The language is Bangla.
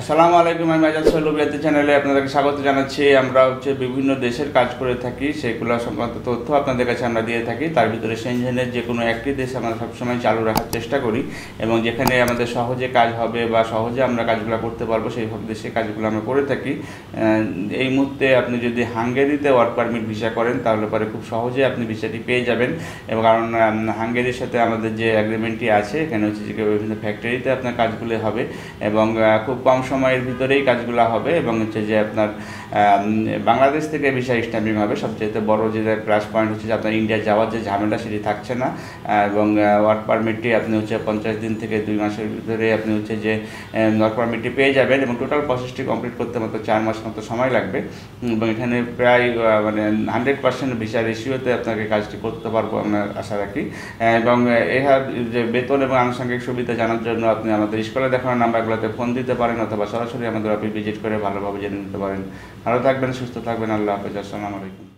আসসালামু আলাইকুম, আমি আজাদ সৈলবিয়াতে চ্যানেলে আপনাদেরকে স্বাগত জানাচ্ছি। আমরা হচ্ছে বিভিন্ন দেশের কাজ করে থাকি, সেগুলো সংক্রান্ত তথ্য আপনাদের কাছে আমরা দিয়ে থাকি। তার ভিতরে সেনজেনের যে কোনো একটি দেশ আমরা সবসময় চালু রাখার চেষ্টা করি এবং যেখানে আমাদের সহজে কাজ হবে বা সহজে আমরা কাজগুলো করতে পারব সেই সব দেশে কাজগুলো আমরা করে থাকি। এই মুহূর্তে আপনি যদি হাঙ্গেরিতে ওয়ার্ক পারমিট ভিসা করেন, তাহলে পরে খুব সহজে আপনি ভিসাটি পেয়ে যাবেন। এবং কারণ হাঙ্গেরির সাথে আমাদের যে অ্যাগ্রিমেন্টটি আছে, এখানে হচ্ছে যে বিভিন্ন ফ্যাক্টরিতে আপনার কাজগুলো হবে এবং খুব কম সময়ের ভিতরেই কাজগুলো হবে এবং হচ্ছে যে আপনার বাংলাদেশ থেকে ভিসা স্ট্যাম্পিং হবে। সবচেয়ে বড় যে প্লাস পয়েন্ট হচ্ছে যে আপনার ইন্ডিয়া যাওয়ার যে ঝামেলা সেটি থাকছে না। এবং ওয়ার্ক পারমিটটি আপনি হচ্ছে পঞ্চাশ দিন থেকে দুই মাসের ভিতরে আপনি হচ্ছে যে ওয়ার্ক পারমিটটি পেয়ে যাবেন এবং টোটাল প্রসেসটি কমপ্লিট করতে মাত্র চার মাস মতো সময় লাগবে। এবং এখানে প্রায় মানে হান্ড্রেড পার্সেন্ট ভিসা রেশিওতে আপনাকে কাজটি করতে পারব আমরা আশা রাখি। এবং এর যে বেতন এবং আনুষঙ্গিক সুবিধা জানার জন্য আপনি আমাদের স্কুলে দেখানো নাম্বারগুলোতে ফোন দিতে পারেন অথবা সরাসরি আমাদের অফিস ভিজিট করে ভালোভাবে জেনে নিতে পারেন। ভালো থাকবেন, সুস্থ থাকবেন। আল্লাহ হাফেজ। আসসালামু আলাইকুম।